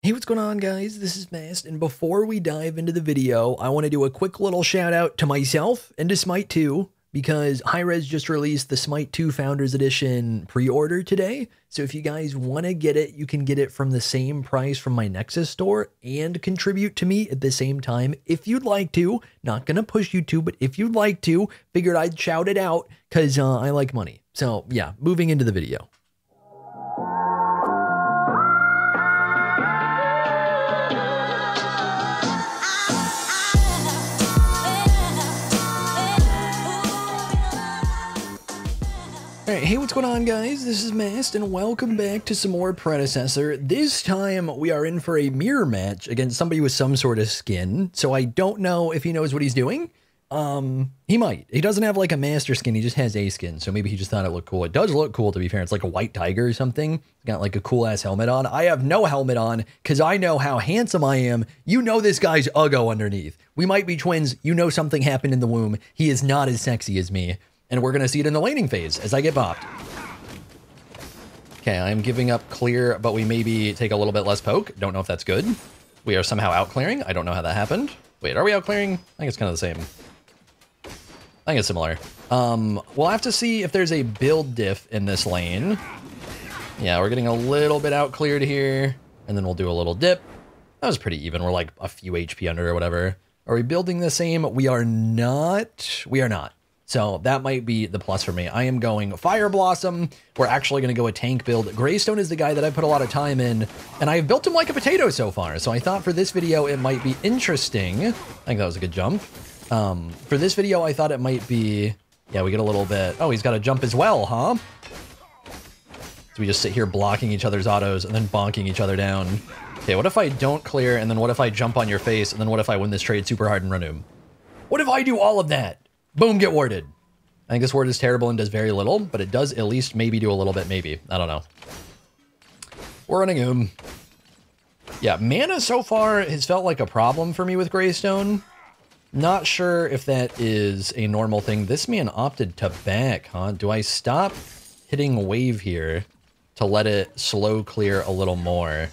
Hey, what's going on, guys? This is Mast, and before we dive into the video, I want to do a quick little shout out to myself and to Smite 2 because Hi-Rez just released the Smite 2 Founders Edition pre-order today. So if you guys want to get it, you can get it from the same price from my Nexus store and contribute to me at the same time if you'd like to. Not going to push you to, but if you'd like to, figured I'd shout it out because uh, I like money. So yeah, moving into the video. Alright, hey what's going on guys? This is Mast and welcome back to some more Predecessor. This time we are in for a mirror match against somebody with some sort of skin, so I don't know if he knows what he's doing. Um, he might. He doesn't have like a master skin, he just has a skin, so maybe he just thought it looked cool. It does look cool to be fair, it's like a white tiger or something. He's got like a cool ass helmet on. I have no helmet on because I know how handsome I am. You know this guy's uggo underneath. We might be twins, you know something happened in the womb. He is not as sexy as me and we're going to see it in the laning phase as I get bopped. Okay, I'm giving up clear, but we maybe take a little bit less poke. Don't know if that's good. We are somehow out clearing. I don't know how that happened. Wait, are we out clearing? I think it's kind of the same. I think it's similar. Um, we'll have to see if there's a build diff in this lane. Yeah, we're getting a little bit out cleared here, and then we'll do a little dip. That was pretty even. We're like a few HP under or whatever. Are we building the same? We are not. We are not. So that might be the plus for me. I am going Fire Blossom. We're actually going to go a tank build. Greystone is the guy that I put a lot of time in, and I've built him like a potato so far. So I thought for this video it might be interesting. I think that was a good jump. Um, for this video, I thought it might be... Yeah, we get a little bit... Oh, he's got a jump as well, huh? So we just sit here blocking each other's autos and then bonking each other down. Okay, what if I don't clear, and then what if I jump on your face, and then what if I win this trade super hard and run him? What if I do all of that? Boom, get warded. I think this ward is terrible and does very little, but it does at least maybe do a little bit, maybe. I don't know. We're running him. Yeah, mana so far has felt like a problem for me with Greystone. Not sure if that is a normal thing. This man opted to back, huh? Do I stop hitting wave here to let it slow clear a little more?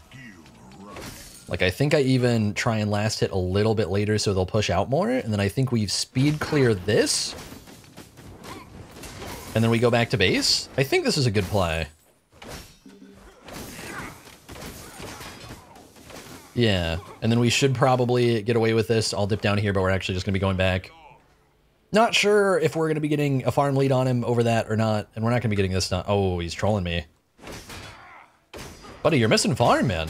Like, I think I even try and last hit a little bit later so they'll push out more, and then I think we speed clear this, and then we go back to base. I think this is a good play. Yeah, and then we should probably get away with this. I'll dip down here, but we're actually just going to be going back. Not sure if we're going to be getting a farm lead on him over that or not, and we're not going to be getting this done. Oh, he's trolling me. Buddy, you're missing farm, man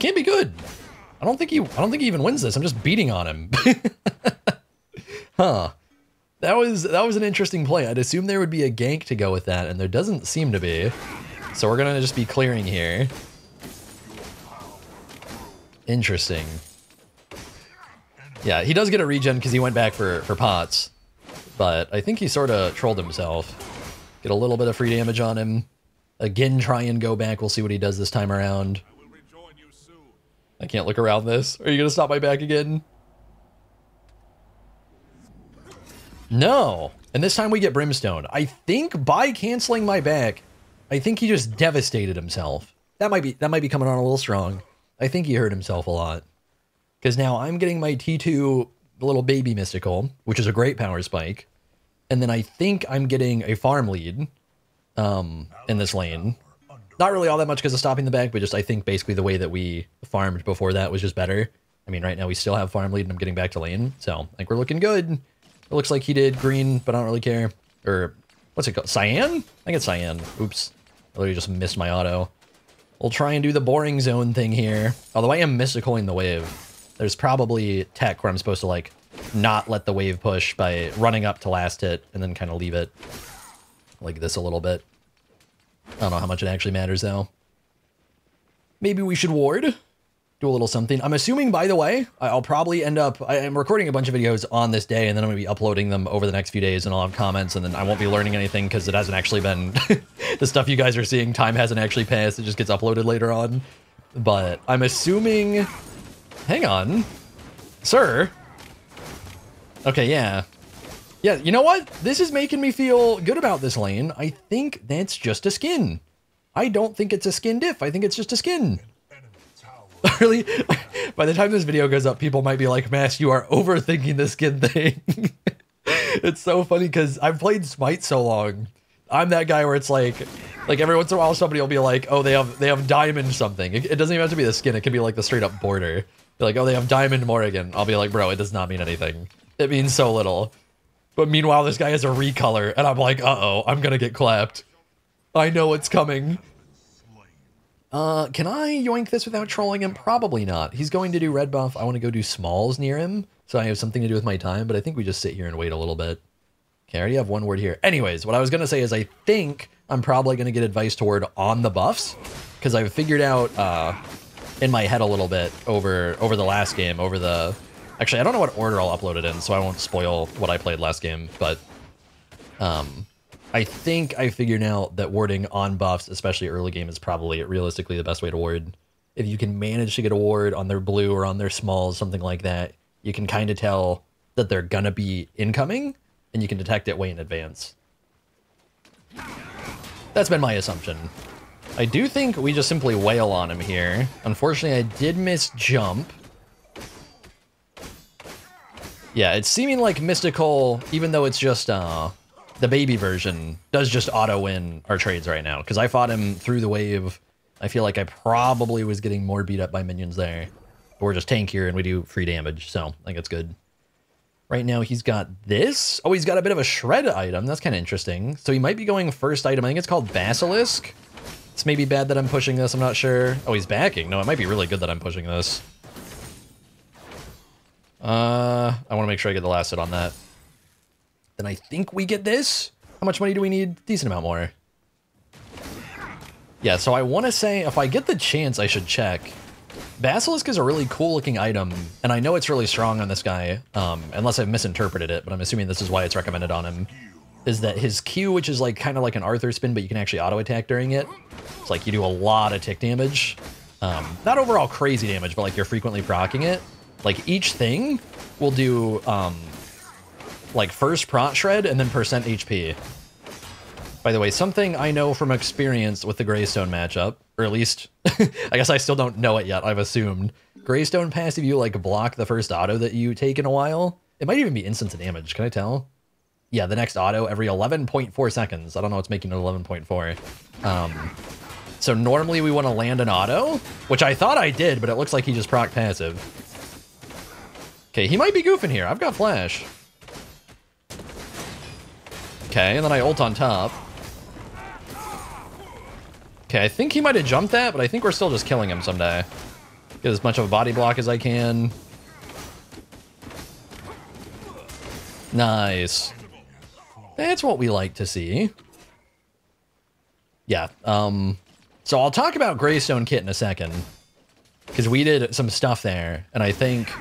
can't be good. I don't think he I don't think he even wins this. I'm just beating on him. huh. That was that was an interesting play. I'd assume there would be a gank to go with that, and there doesn't seem to be. So we're gonna just be clearing here. Interesting. Yeah, he does get a regen because he went back for, for pots. But I think he sort of trolled himself. Get a little bit of free damage on him. Again, try and go back. We'll see what he does this time around. I can't look around this. Are you going to stop my back again? No. And this time we get Brimstone. I think by canceling my back, I think he just devastated himself. That might be that might be coming on a little strong. I think he hurt himself a lot. Because now I'm getting my T2 little baby mystical, which is a great power spike. And then I think I'm getting a farm lead um, in this lane. Not really all that much because of stopping the back, but just I think basically the way that we farmed before that was just better. I mean, right now we still have farm lead and I'm getting back to lane, so I think we're looking good. It looks like he did green, but I don't really care. Or, what's it called? Cyan? I get cyan. Oops. I literally just missed my auto. We'll try and do the boring zone thing here. Although I am mysticaling the wave. There's probably tech where I'm supposed to, like, not let the wave push by running up to last hit and then kind of leave it like this a little bit. I don't know how much it actually matters, though. Maybe we should ward. Do a little something. I'm assuming, by the way, I'll probably end up... I am recording a bunch of videos on this day, and then I'm going to be uploading them over the next few days, and I'll have comments, and then I won't be learning anything because it hasn't actually been... the stuff you guys are seeing, time hasn't actually passed. It just gets uploaded later on. But I'm assuming... Hang on. Sir? Okay, yeah. Yeah, you know what? This is making me feel good about this lane. I think that's just a skin. I don't think it's a skin diff. I think it's just a skin. really, by the time this video goes up, people might be like, Mast, you are overthinking the skin thing. it's so funny because I've played Smite so long. I'm that guy where it's like, like every once in a while somebody will be like, oh, they have they have diamond something. It, it doesn't even have to be the skin. It can be like the straight up border. Be like, oh, they have diamond Morrigan. I'll be like, bro, it does not mean anything. It means so little. But meanwhile, this guy has a recolor, and I'm like, uh-oh, I'm gonna get clapped. I know it's coming. Uh, can I yoink this without trolling him? Probably not. He's going to do red buff. I want to go do smalls near him, so I have something to do with my time, but I think we just sit here and wait a little bit. Okay, I already have one word here. Anyways, what I was going to say is I think I'm probably going to get advice toward on the buffs, because I've figured out uh, in my head a little bit over over the last game, over the... Actually, I don't know what order I'll upload it in, so I won't spoil what I played last game, but... Um, I think I figured out that warding on buffs, especially early game, is probably realistically the best way to ward. If you can manage to get a ward on their blue or on their smalls, something like that, you can kind of tell that they're gonna be incoming, and you can detect it way in advance. That's been my assumption. I do think we just simply wail on him here. Unfortunately, I did miss jump. Yeah, it's seeming like Mystical, even though it's just, uh, the baby version does just auto win our trades right now because I fought him through the wave. I feel like I probably was getting more beat up by minions there. But we're just tankier and we do free damage, so I think it's good. Right now he's got this. Oh, he's got a bit of a shred item. That's kind of interesting. So he might be going first item. I think it's called Basilisk. It's maybe bad that I'm pushing this. I'm not sure. Oh, he's backing. No, it might be really good that I'm pushing this. Uh, I want to make sure I get the last hit on that. Then I think we get this. How much money do we need? Decent amount more. Yeah, so I want to say if I get the chance, I should check. Basilisk is a really cool looking item, and I know it's really strong on this guy, um, unless I've misinterpreted it, but I'm assuming this is why it's recommended on him, is that his Q, which is like kind of like an Arthur spin, but you can actually auto attack during it. It's like you do a lot of tick damage. Um, not overall crazy damage, but like you're frequently proccing it. Like each thing will do um, like first prot shred and then percent HP. By the way, something I know from experience with the Greystone matchup, or at least, I guess I still don't know it yet, I've assumed. Greystone passive, you like block the first auto that you take in a while. It might even be instant damage, can I tell? Yeah, the next auto every 11.4 seconds. I don't know what's making it 11.4. Um, so normally we want to land an auto, which I thought I did, but it looks like he just proc passive. Okay, he might be goofing here. I've got flash. Okay, and then I ult on top. Okay, I think he might have jumped that, but I think we're still just killing him someday. Get as much of a body block as I can. Nice. That's what we like to see. Yeah, um... So I'll talk about Greystone Kit in a second. Because we did some stuff there, and I think...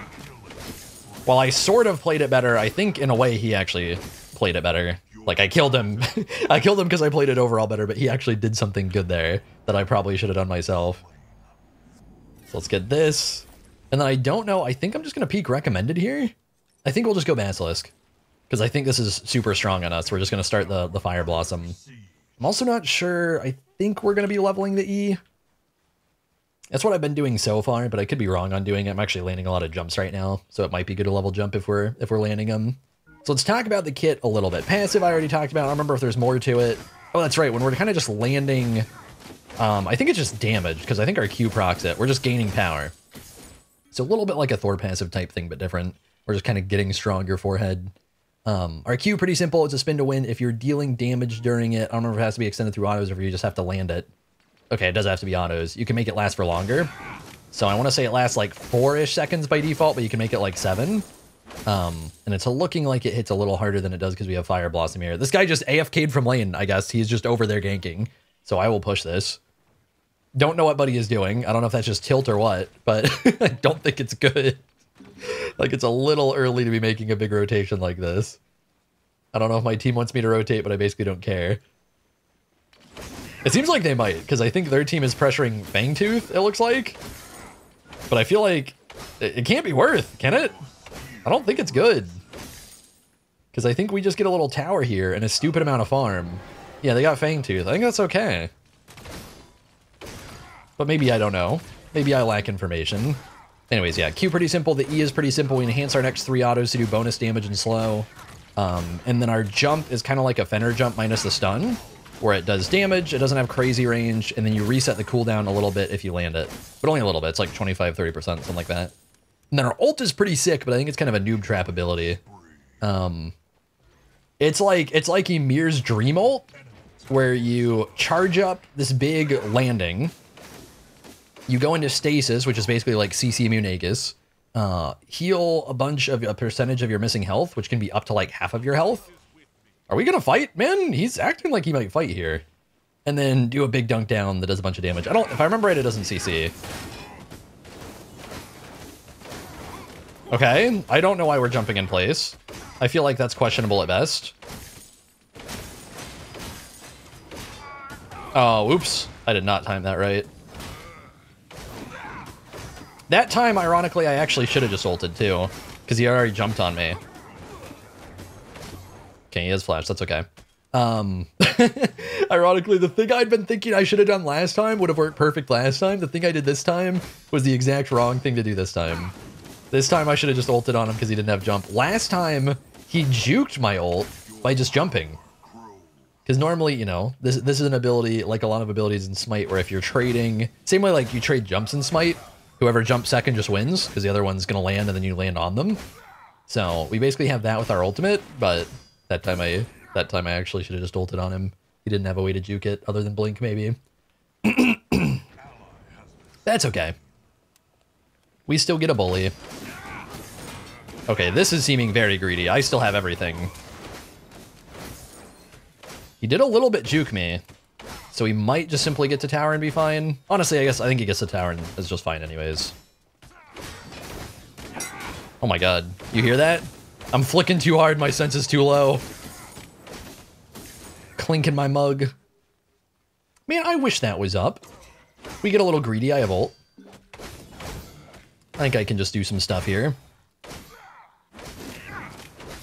While I sort of played it better, I think in a way he actually played it better. Like I killed him. I killed him because I played it overall better, but he actually did something good there that I probably should have done myself. So let's get this. And then I don't know. I think I'm just going to peek recommended here. I think we'll just go Basilisk. Because I think this is super strong on us. We're just going to start the, the Fire Blossom. I'm also not sure. I think we're going to be leveling the E. That's what I've been doing so far, but I could be wrong on doing it. I'm actually landing a lot of jumps right now, so it might be good to level jump if we're if we're landing them. So let's talk about the kit a little bit. Passive I already talked about. I don't remember if there's more to it. Oh, that's right. When we're kind of just landing, um, I think it's just damage because I think our Q procs it. We're just gaining power. So a little bit like a Thor passive type thing, but different. We're just kind of getting stronger forehead. Um, our Q pretty simple. It's a spin to win. If you're dealing damage during it, I don't remember if it has to be extended through autos or if you just have to land it. Okay, it does have to be autos. You can make it last for longer. So I want to say it lasts like four-ish seconds by default, but you can make it like seven. Um, and it's looking like it hits a little harder than it does because we have Fire Blossom here. This guy just AFK'd from lane, I guess. He's just over there ganking. So I will push this. Don't know what Buddy is doing. I don't know if that's just tilt or what, but I don't think it's good. like, it's a little early to be making a big rotation like this. I don't know if my team wants me to rotate, but I basically don't care. It seems like they might, because I think their team is pressuring Fangtooth, it looks like. But I feel like it, it can't be worth, can it? I don't think it's good. Because I think we just get a little tower here and a stupid amount of farm. Yeah, they got Fangtooth. I think that's okay. But maybe I don't know. Maybe I lack information. Anyways, yeah, Q pretty simple. The E is pretty simple. We enhance our next three autos to do bonus damage and slow. Um, and then our jump is kind of like a Fenrir jump minus the stun, where it does damage, it doesn't have crazy range, and then you reset the cooldown a little bit if you land it. But only a little bit. It's like 25, 30%, something like that. And then our ult is pretty sick, but I think it's kind of a noob trap ability. Um, it's like it's like Ymir's Dream ult, where you charge up this big landing. You go into stasis, which is basically like CC immune. Uh, heal a bunch of a percentage of your missing health, which can be up to like half of your health. Are we gonna fight, man? He's acting like he might fight here. And then do a big dunk down that does a bunch of damage. I don't, if I remember right, it doesn't CC. Okay, I don't know why we're jumping in place. I feel like that's questionable at best. Oh, oops. I did not time that right. That time, ironically, I actually should have just ulted too, because he already jumped on me. Okay, he has flash. That's okay. Um, ironically, the thing I'd been thinking I should have done last time would have worked perfect last time. The thing I did this time was the exact wrong thing to do this time. This time I should have just ulted on him because he didn't have jump. Last time, he juked my ult by just jumping. Because normally, you know, this this is an ability, like a lot of abilities in Smite, where if you're trading, same way like you trade jumps in Smite, whoever jumps second just wins, because the other one's going to land and then you land on them. So we basically have that with our ultimate, but that time I that time I actually should have just ulted on him. He didn't have a way to juke it other than blink, maybe. That's okay. We still get a bully. Okay, this is seeming very greedy. I still have everything. He did a little bit juke me. So he might just simply get to tower and be fine. Honestly, I guess I think he gets to tower and is just fine anyways. Oh my god. You hear that? I'm flicking too hard, my sense is too low. Clinking my mug. Man, I wish that was up. We get a little greedy, I have ult. I think I can just do some stuff here.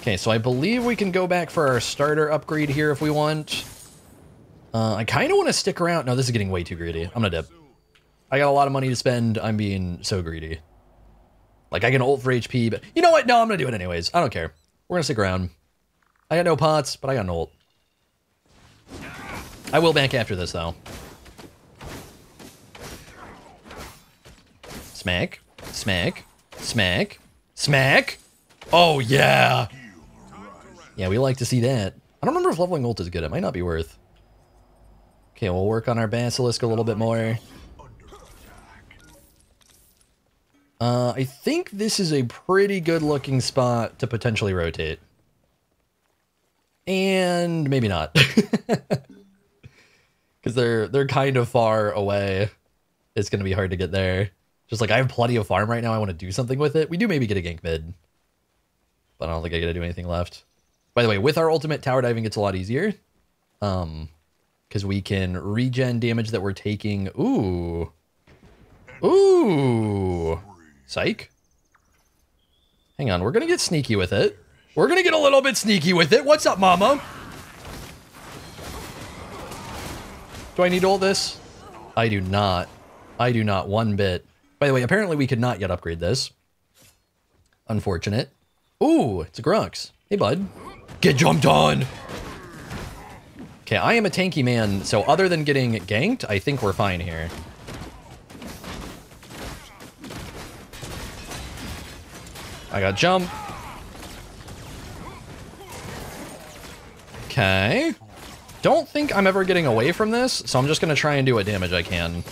Okay, so I believe we can go back for our starter upgrade here if we want. Uh, I kind of want to stick around. No, this is getting way too greedy. I'm gonna dip. I got a lot of money to spend. I'm being so greedy. Like, I can ult for HP, but... You know what? No, I'm gonna do it anyways. I don't care. We're gonna stick around. I got no pots, but I got an ult. I will bank after this, though. Smack. Smack. Smack. Smack. Oh, yeah. Yeah, we like to see that. I don't remember if leveling ult is good. It might not be worth. Okay, we'll work on our Basilisk a little bit more. Uh, I think this is a pretty good looking spot to potentially rotate. And maybe not. Because they're, they're kind of far away. It's going to be hard to get there. Just like I have plenty of farm right now. I want to do something with it. We do maybe get a gank mid. But I don't think I get to do anything left. By the way, with our ultimate, tower diving gets a lot easier. Um, Because we can regen damage that we're taking. Ooh. Ooh. Psych. Hang on, we're to get sneaky with it. We're to get a little bit sneaky with it. What's up, mama? Do I need all this? I do not. I do not one bit. By the way, apparently we could not yet upgrade this. Unfortunate. Ooh, it's a Grux. Hey, bud. Get jumped on! Okay, I am a tanky man, so other than getting ganked, I think we're fine here. I got jump. Okay. Don't think I'm ever getting away from this, so I'm just going to try and do what damage I can.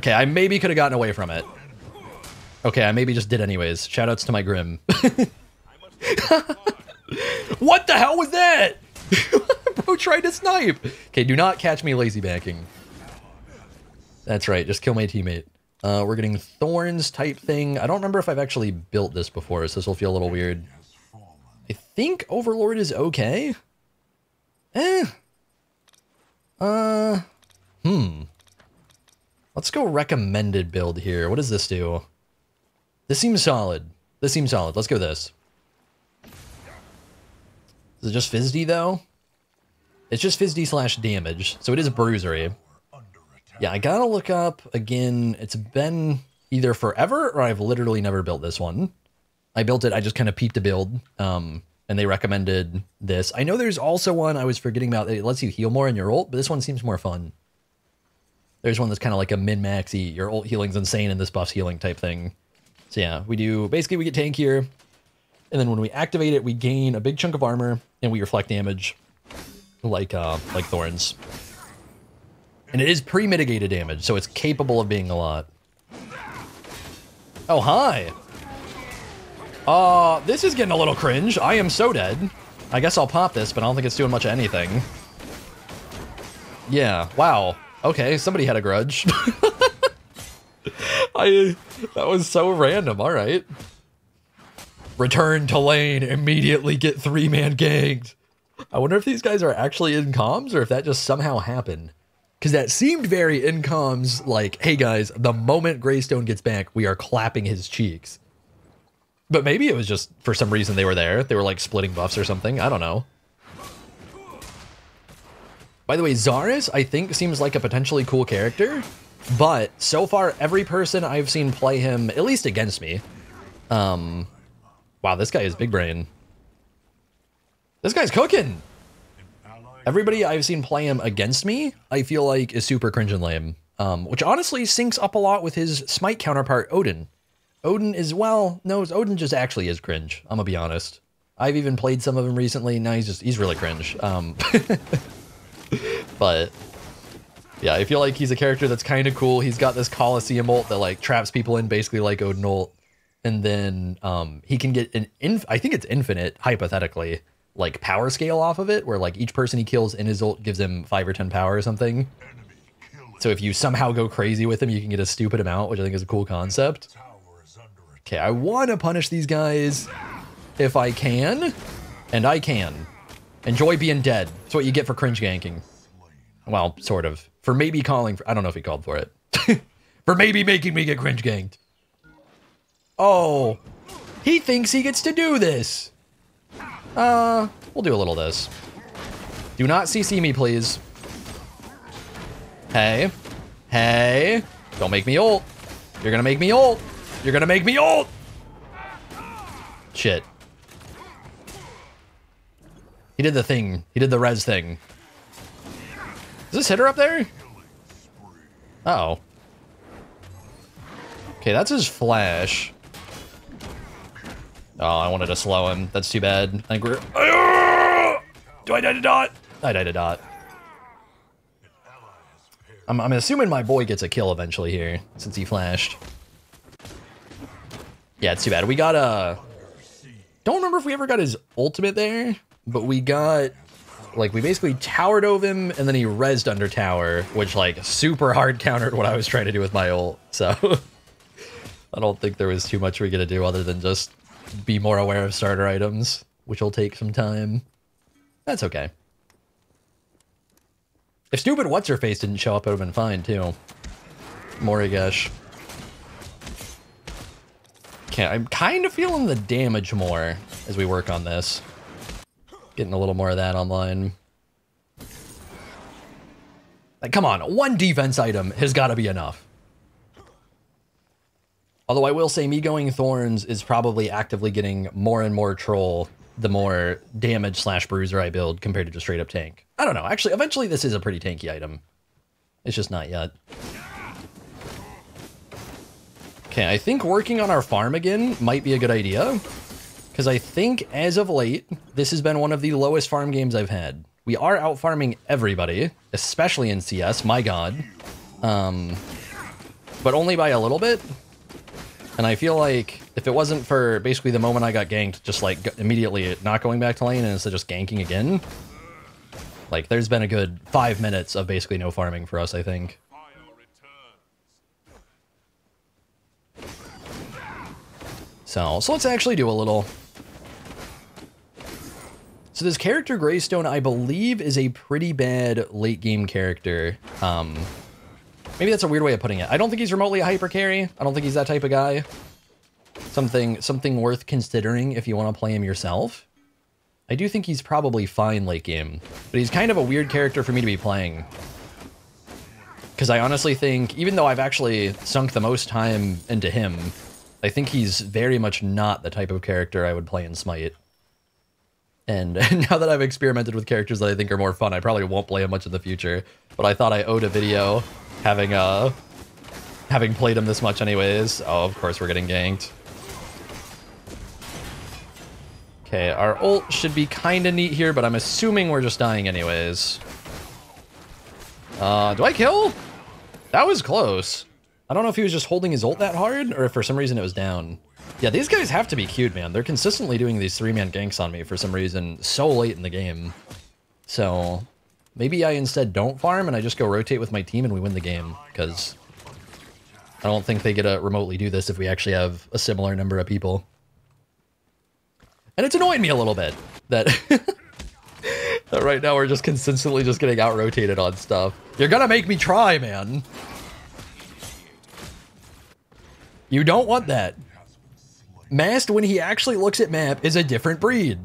Okay, I maybe could have gotten away from it. Okay, I maybe just did anyways. Shoutouts to my Grim. what the hell was that? Bro tried to snipe. Okay, do not catch me lazy backing. That's right, just kill my teammate. Uh, we're getting thorns type thing. I don't remember if I've actually built this before, so this will feel a little weird. I think Overlord is okay. Eh. Uh, hmm. Let's go recommended build here. What does this do? This seems solid. This seems solid. Let's go this. Is it just FizzD though? It's just FizzD slash damage, so it is bruisery. Yeah, I gotta look up again. It's been either forever or I've literally never built this one. I built it, I just kind of peeped the build, um, and they recommended this. I know there's also one I was forgetting about. It lets you heal more in your ult, but this one seems more fun. There's one that's kind of like a min-maxy, your ult healing's insane and this buff's healing type thing. So yeah, we do, basically we get tank here, and then when we activate it, we gain a big chunk of armor, and we reflect damage, like, uh, like Thorns. And it is pre-mitigated damage, so it's capable of being a lot. Oh, hi! Uh, this is getting a little cringe. I am so dead. I guess I'll pop this, but I don't think it's doing much of anything. Yeah, wow. Okay, somebody had a grudge. I that was so random. All right. Return to lane, immediately get three-man ganked. I wonder if these guys are actually in comms or if that just somehow happened. Because that seemed very in comms, like, hey guys, the moment Greystone gets back, we are clapping his cheeks. But maybe it was just for some reason they were there. They were like splitting buffs or something. I don't know. By the way, Zarus, I think, seems like a potentially cool character. But so far, every person I've seen play him, at least against me. Um, wow, this guy is big brain. This guy's cooking. Everybody I've seen play him against me, I feel like is super cringe and lame. Um, which honestly syncs up a lot with his Smite counterpart, Odin. Odin is, well, no, Odin just actually is cringe. I'm gonna be honest. I've even played some of him recently. Now he's just, he's really cringe. Um, but yeah, I feel like he's a character that's kind of cool. He's got this Colosseum ult that like traps people in basically like Odin ult. And then um, he can get an, I think it's infinite, hypothetically, like power scale off of it, where like each person he kills in his ult gives him five or 10 power or something. So if you somehow go crazy with him, you can get a stupid amount, which I think is a cool concept. Okay, I want to punish these guys if I can, and I can. Enjoy being dead. That's what you get for cringe ganking. Well, sort of. For maybe calling for... I don't know if he called for it. for maybe making me get cringe ganked. Oh. He thinks he gets to do this. Uh, we'll do a little of this. Do not CC me, please. Hey. Hey. Don't make me ult. You're gonna make me ult. You're gonna make me ult! Shit. He did the thing. He did the res thing. Is this hitter up there? Uh oh Okay, that's his flash. Oh, I wanted to slow him. That's too bad. I think we're... Do I die to dot? I died to dot. I'm, I'm assuming my boy gets a kill eventually here, since he flashed. Yeah, it's too bad. We got a... Don't remember if we ever got his ultimate there, but we got... Like, we basically towered over him, and then he rezzed under tower, which, like, super hard countered what I was trying to do with my ult, so... I don't think there was too much we could do other than just be more aware of starter items, which will take some time. That's okay. If stupid what's-her-face didn't show up, it would have been fine, too. Morigesh. Okay, I'm kind of feeling the damage more as we work on this. Getting a little more of that online. Like, come on, one defense item has got to be enough. Although I will say me going Thorns is probably actively getting more and more troll the more damage slash bruiser I build compared to just straight up tank. I don't know. Actually, eventually this is a pretty tanky item. It's just not yet. Okay, I think working on our farm again might be a good idea. Because I think, as of late, this has been one of the lowest farm games I've had. We are out farming everybody, especially in CS, my god. Um, but only by a little bit. And I feel like if it wasn't for basically the moment I got ganked, just like immediately not going back to lane and instead just ganking again, like there's been a good five minutes of basically no farming for us, I think. So, so let's actually do a little. So this character Greystone, I believe, is a pretty bad late game character. Um, maybe that's a weird way of putting it. I don't think he's remotely a hyper carry. I don't think he's that type of guy. Something, something worth considering if you want to play him yourself. I do think he's probably fine late game, but he's kind of a weird character for me to be playing. Because I honestly think, even though I've actually sunk the most time into him, I think he's very much not the type of character I would play in Smite. And now that I've experimented with characters that I think are more fun, I probably won't play him much in the future. But I thought I owed a video having uh having played him this much anyways. Oh, of course we're getting ganked. Okay, our ult should be kind of neat here, but I'm assuming we're just dying anyways. Uh, do I kill? That was close. I don't know if he was just holding his ult that hard, or if for some reason it was down. Yeah, these guys have to be cute, man. They're consistently doing these three-man ganks on me for some reason so late in the game. So, maybe I instead don't farm and I just go rotate with my team and we win the game, because I don't think they get to remotely do this if we actually have a similar number of people. And it's annoying me a little bit that, that right now we're just consistently just getting out-rotated on stuff. You're gonna make me try, man. You don't want that. Mast, when he actually looks at map, is a different breed.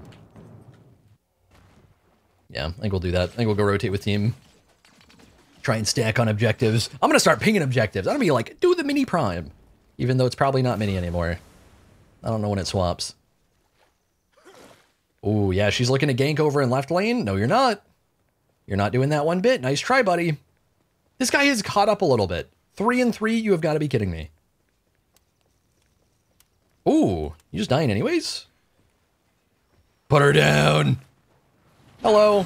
Yeah, I think we'll do that. I think we'll go rotate with team. Try and stack on objectives. I'm gonna start pinging objectives. I'm gonna be like, do the mini prime. Even though it's probably not mini anymore. I don't know when it swaps. Oh, yeah, she's looking to gank over in left lane. No, you're not. You're not doing that one bit. Nice try, buddy. This guy is caught up a little bit. Three and three, you have got to be kidding me. Ooh, you just dying anyways? Put her down. Hello.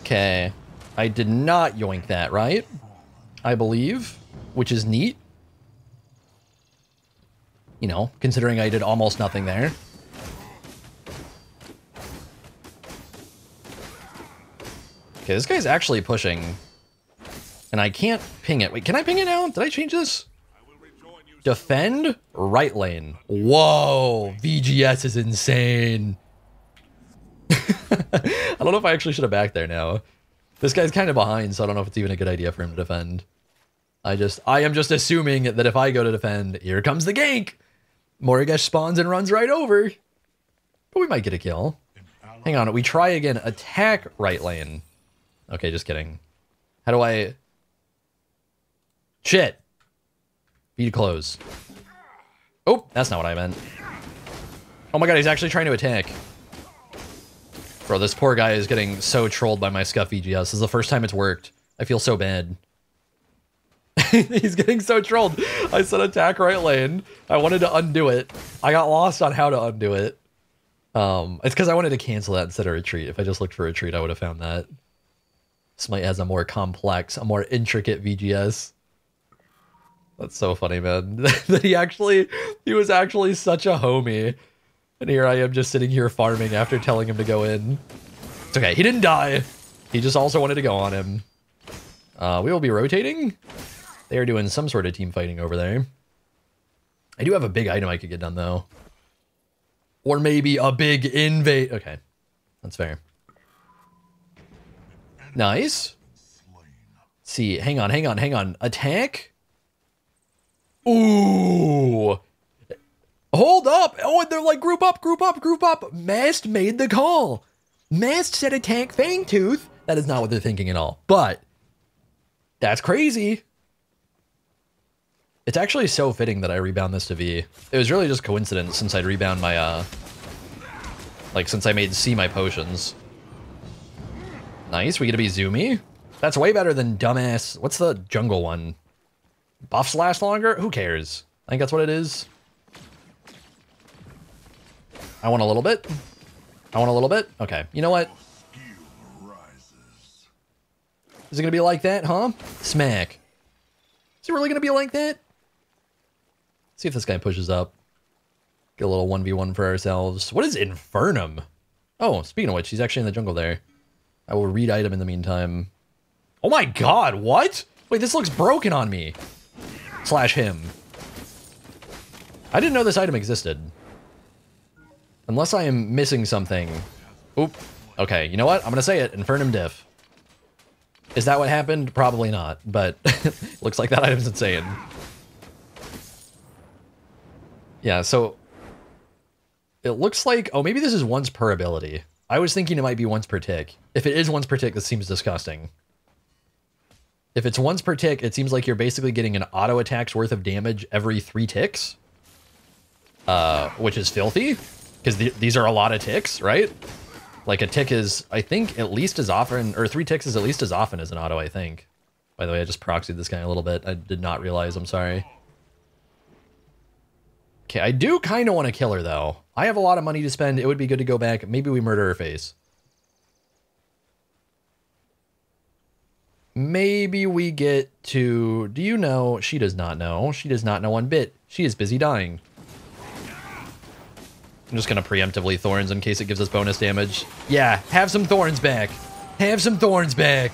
Okay. I did not yoink that, right? I believe, which is neat. You know, considering I did almost nothing there. Okay, this guy's actually pushing. And I can't ping it. Wait, can I ping it now? Did I change this? Defend right lane. Whoa, VGS is insane. I don't know if I actually should have backed there now. This guy's kind of behind, so I don't know if it's even a good idea for him to defend. I just, I am just assuming that if I go to defend, here comes the gank. Morigesh spawns and runs right over. But we might get a kill. Hang on, we try again. Attack right lane. Okay, just kidding. How do I... Shit. Feed close. Oh, that's not what I meant. Oh my god, he's actually trying to attack. Bro, this poor guy is getting so trolled by my scuff VGS. This is the first time it's worked. I feel so bad. he's getting so trolled. I said attack right lane. I wanted to undo it. I got lost on how to undo it. Um, it's because I wanted to cancel that instead of retreat. If I just looked for retreat, I would have found that. Smite has a more complex, a more intricate VGS. That's so funny, man. that he actually, he was actually such a homie. And here I am just sitting here farming after telling him to go in. It's okay, he didn't die. He just also wanted to go on him. Uh, we will be rotating. They are doing some sort of team fighting over there. I do have a big item I could get done, though. Or maybe a big invade. Okay, that's fair. Nice. Let's see, hang on, hang on, hang on. Attack? Ooh. Hold up. Oh, and they're like, group up, group up, group up. Mast made the call. Mast said attack Fangtooth. That is not what they're thinking at all. But that's crazy. It's actually so fitting that I rebound this to V. It was really just coincidence since I'd rebound my, uh... Like, since I made C my potions. Nice, we get to be zoomy. That's way better than dumbass... What's the jungle one? Buffs last longer? Who cares? I think that's what it is. I want a little bit. I want a little bit. Okay, you know what? Is it gonna be like that, huh? Smack. Is it really gonna be like that? see if this guy pushes up. Get a little 1v1 for ourselves. What is Infernum? Oh, speaking of which, he's actually in the jungle there. I will read item in the meantime. Oh my god, what? Wait, this looks broken on me. Slash him. I didn't know this item existed. Unless I am missing something. Oop. Okay, you know what? I'm gonna say it. Infernum diff. Is that what happened? Probably not, but looks like that item's insane. Yeah, so it looks like, oh, maybe this is once per ability. I was thinking it might be once per tick. If it is once per tick, this seems disgusting. If it's once per tick, it seems like you're basically getting an auto attack's worth of damage every three ticks. Uh, which is filthy, because th these are a lot of ticks, right? Like a tick is, I think, at least as often, or three ticks is at least as often as an auto, I think. By the way, I just proxied this guy a little bit. I did not realize, I'm sorry. Okay, I do kind of want to kill her, though. I have a lot of money to spend. It would be good to go back. Maybe we murder her face. Maybe we get to... Do you know? She does not know. She does not know one bit. She is busy dying. I'm just to preemptively Thorns in case it gives us bonus damage. Yeah, have some Thorns back. Have some Thorns back.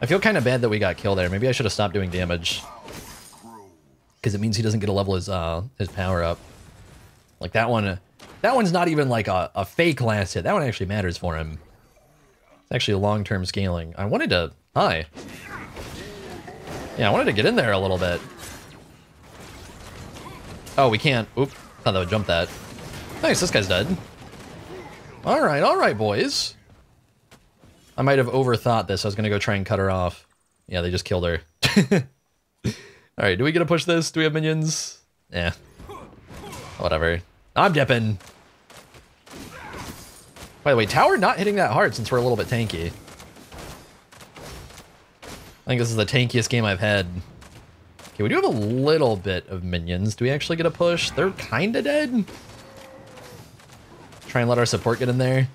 I feel kind of bad that we got killed there. Maybe I should have stopped doing damage because it means he doesn't get to level his uh his power up. Like that one, that one's not even like a, a fake last hit. That one actually matters for him. It's actually a long-term scaling. I wanted to, hi. Yeah, I wanted to get in there a little bit. Oh, we can't. Oop, thought that would jump that. Nice, this guy's dead. All right, all right, boys. I might have overthought this. I was going to go try and cut her off. Yeah, they just killed her. All right, do we get to push this? Do we have minions? Yeah. Whatever. I'm dipping. By the way, tower not hitting that hard since we're a little bit tanky. I think this is the tankiest game I've had. Okay, we do have a little bit of minions. Do we actually get a push? They're kind of dead. Try and let our support get in there.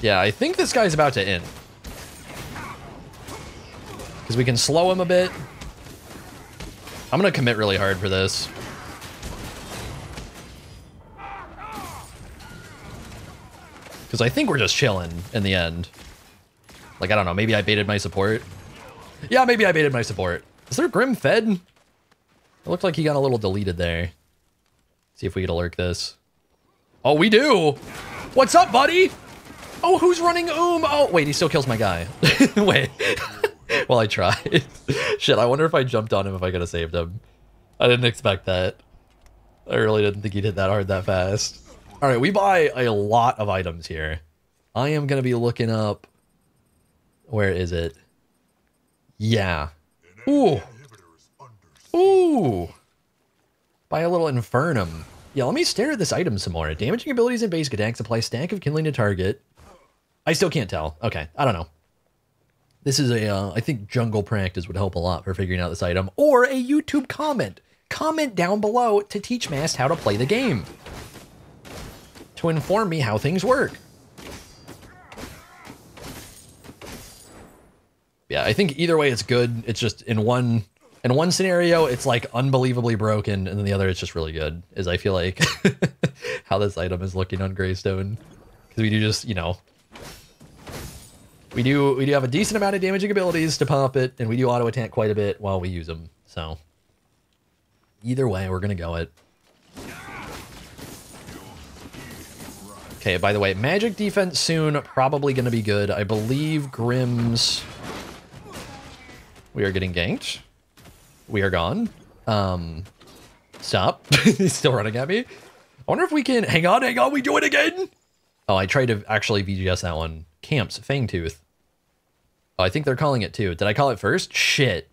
Yeah, I think this guy's about to end. Because we can slow him a bit. I'm going to commit really hard for this. Because I think we're just chilling in the end. Like, I don't know, maybe I baited my support. Yeah, maybe I baited my support. Is there Grim Fed? It looked like he got a little deleted there. See if we to lurk this. Oh, we do! What's up, buddy? Oh, who's running Oom? Oh, wait, he still kills my guy. wait. well, I tried. Shit, I wonder if I jumped on him if I could have saved him. I didn't expect that. I really didn't think he'd hit that hard that fast. All right, we buy a lot of items here. I am going to be looking up... Where is it? Yeah. Ooh. Ooh. Buy a little Infernum. Yeah, let me stare at this item some more. Damaging abilities and basic attacks apply stack of kindling to target. I still can't tell. Okay, I don't know. This is a, uh, I think jungle practice would help a lot for figuring out this item. Or a YouTube comment. Comment down below to teach Mast how to play the game. To inform me how things work. Yeah, I think either way it's good. It's just in one in one scenario it's like unbelievably broken, and then the other it's just really good. Is I feel like how this item is looking on Greystone. Because we do just, you know, we do we do have a decent amount of damaging abilities to pop it, and we do auto attack quite a bit while we use them. So either way, we're gonna go it. Okay, by the way, magic defense soon, probably gonna be good. I believe Grimm's... We are getting ganked. We are gone. Um, stop. He's still running at me. I wonder if we can... Hang on, hang on, we do it again! Oh, I tried to actually VGS that one. Camps, Fangtooth. Oh, I think they're calling it too. Did I call it first? Shit.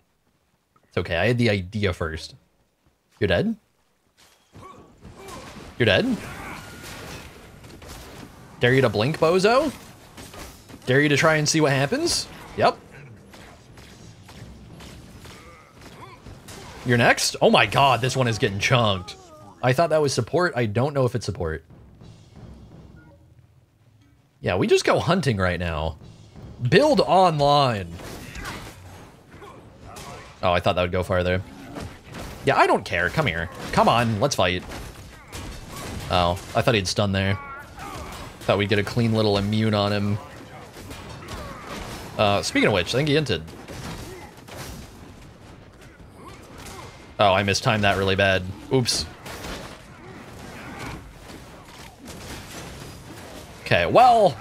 It's okay. I had the idea first. You're dead? You're dead? Dare you to blink, bozo? Dare you to try and see what happens? Yep. You're next? Oh my god, this one is getting chunked. I thought that was support. I don't know if it's support. Yeah, we just go hunting right now. Build online. Oh, I thought that would go farther. Yeah, I don't care. Come here. Come on, let's fight. Oh, I thought he'd stun there. Thought we'd get a clean little immune on him. Uh, speaking of which, I think he hinted. Oh, I mistimed that really bad. Oops. Okay, well,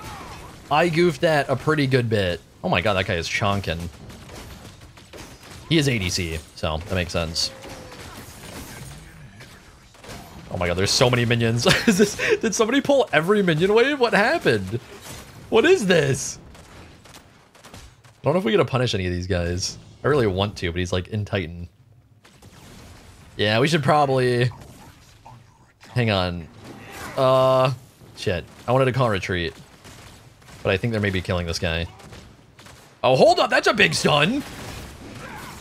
I goofed that a pretty good bit. Oh my god, that guy is chonking. He is ADC, so that makes sense. My god, there's so many minions. this, did somebody pull every minion wave? What happened? What is this? I don't know if we get to punish any of these guys. I really want to, but he's like in Titan. Yeah, we should probably... Hang on. Uh, shit. I wanted to call retreat. But I think they're maybe killing this guy. Oh, hold up. That's a big stun.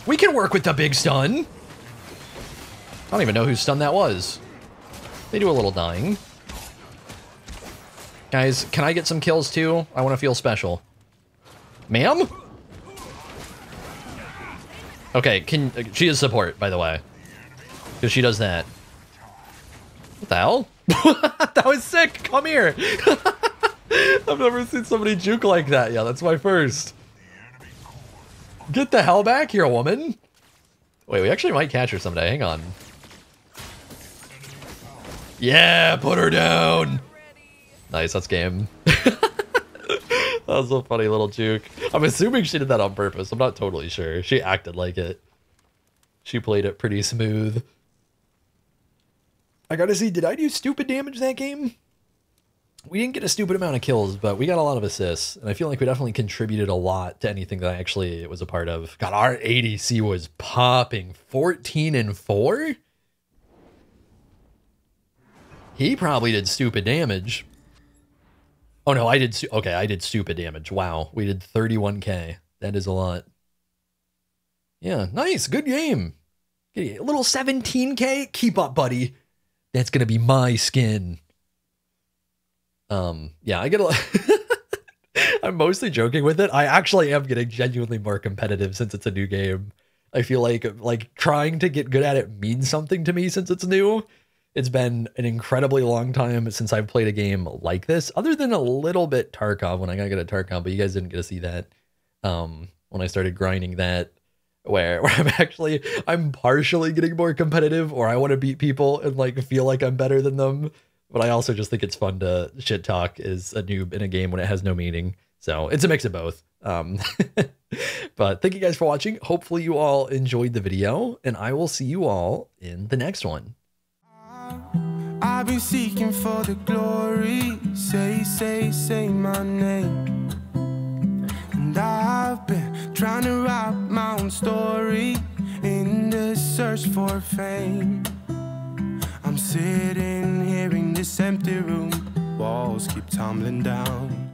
We can work with the big stun. I don't even know whose stun that was. They do a little dying. Guys, can I get some kills too? I want to feel special. Ma'am? Okay, can uh, she is support, by the way. Because she does that. What the hell? that was sick! Come here! I've never seen somebody juke like that. Yeah, that's my first. Get the hell back here, woman! Wait, we actually might catch her someday. Hang on. Yeah, put her down! Nice, that's game. that was a funny little juke. I'm assuming she did that on purpose. I'm not totally sure. She acted like it. She played it pretty smooth. I gotta see, did I do stupid damage that game? We didn't get a stupid amount of kills, but we got a lot of assists. And I feel like we definitely contributed a lot to anything that I actually was a part of. God, our ADC was popping 14 and 4? He probably did stupid damage. Oh no, I did. Okay, I did stupid damage. Wow, we did 31k. That is a lot. Yeah, nice. Good game. A little 17k. Keep up, buddy. That's gonna be my skin. Um, yeah, I get a lot. I'm mostly joking with it. I actually am getting genuinely more competitive since it's a new game. I feel like like trying to get good at it means something to me since it's new. It's been an incredibly long time since I've played a game like this, other than a little bit Tarkov when I got at Tarkov, but you guys didn't get to see that um, when I started grinding that, where, where I'm actually, I'm partially getting more competitive or I want to beat people and like feel like I'm better than them. But I also just think it's fun to shit talk as a noob in a game when it has no meaning. So it's a mix of both. Um, but thank you guys for watching. Hopefully you all enjoyed the video and I will see you all in the next one. I've been seeking for the glory. Say, say, say my name. And I've been trying to write my own story in the search for fame. I'm sitting here in this empty room, walls keep tumbling down.